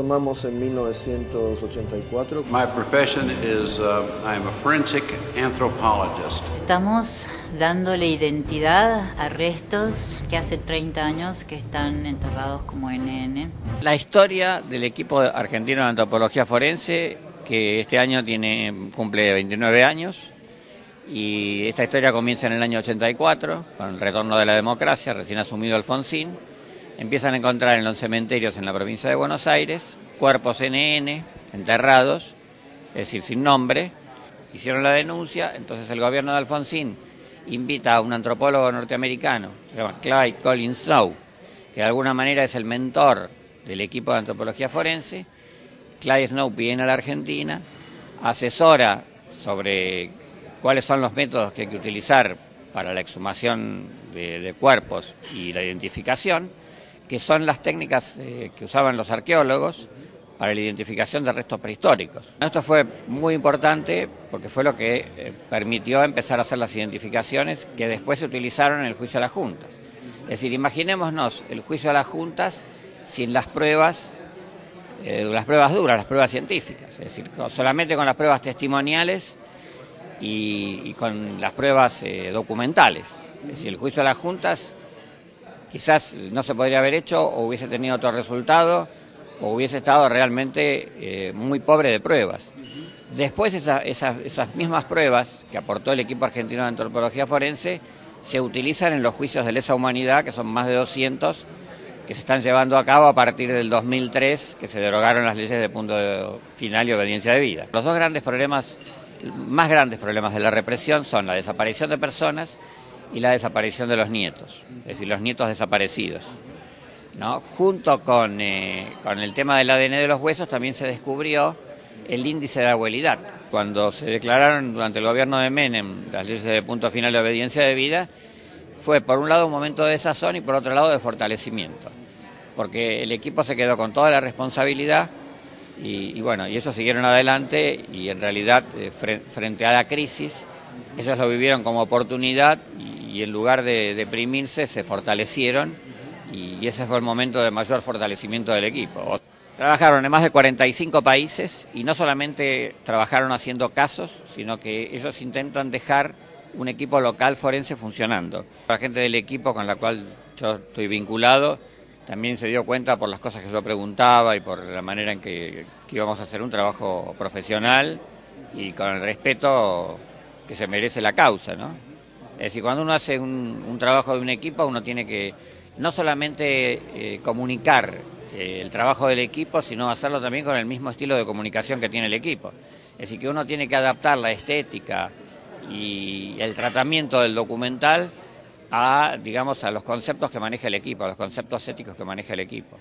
Formamos en 1984. My profession is uh, I am a forensic anthropologist. Estamos dándole identidad a restos que hace 30 años que están enterrados como NN. La historia del equipo argentino de antropología forense que este año tiene cumple 29 años y esta historia comienza en el año 84 con el retorno de la democracia, recién asumido Alfonsín empiezan a encontrar en los cementerios en la provincia de Buenos Aires cuerpos NN enterrados, es decir, sin nombre. Hicieron la denuncia, entonces el gobierno de Alfonsín invita a un antropólogo norteamericano, se llama Clyde Collins Snow, que de alguna manera es el mentor del equipo de antropología forense. Clyde Snow viene a la Argentina, asesora sobre cuáles son los métodos que hay que utilizar para la exhumación de, de cuerpos y la identificación que son las técnicas eh, que usaban los arqueólogos para la identificación de restos prehistóricos. Esto fue muy importante porque fue lo que eh, permitió empezar a hacer las identificaciones que después se utilizaron en el juicio a las juntas. Es decir, imaginémonos el juicio a las juntas sin las pruebas, eh, las pruebas duras, las pruebas científicas, es decir, solamente con las pruebas testimoniales y, con las pruebas documentales. Es decir, el juicio a las juntas quizás no se podría haber hecho o hubiese tenido otro resultado o hubiese estado realmente eh, muy pobre de pruebas. Después esas mismas pruebas que aportó el equipo argentino de antropología forense se utilizan en los juicios de lesa humanidad, que son más de 200, que se están llevando a cabo a partir del 2003, que se derogaron las leyes de punto final y obediencia de vida. Los dos grandes problemas, más grandes problemas de la represión son la desaparición de personas y la desaparición de los nietos, es decir, los nietos desaparecidos. ¿no? Junto con, eh, con el tema del ADN de los huesos también se descubrió el índice de abuelidad. Cuando se declararon durante el gobierno de Menem las leyes de punto final de obediencia de vida, fue por un lado un momento de desazón y por otro lado de fortalecimiento, porque el equipo se quedó con toda la responsabilidad y, bueno, y ellos siguieron adelante y en realidad eh, frente a la crisis ellos lo vivieron como oportunidad en lugar de deprimirse se fortalecieron y ese fue el momento de mayor fortalecimiento del equipo. Trabajaron en más de 45 países y no solamente trabajaron haciendo casos, sino que ellos intentan dejar un equipo local forense funcionando. La gente del equipo con la cual yo estoy vinculado también se dio cuenta por las cosas que yo preguntaba y por la manera en que íbamos a hacer un trabajo profesional y con el respeto que se merece la causa, ¿no? Es decir, cuando uno hace un, trabajo de un equipo, uno tiene que no solamente eh, comunicar eh, el trabajo del equipo, sino hacerlo también con el mismo estilo de comunicación que tiene el equipo. Es decir, que uno tiene que adaptar la estética y el tratamiento del documental a, digamos, a los conceptos que maneja el equipo, a los conceptos éticos que maneja el equipo.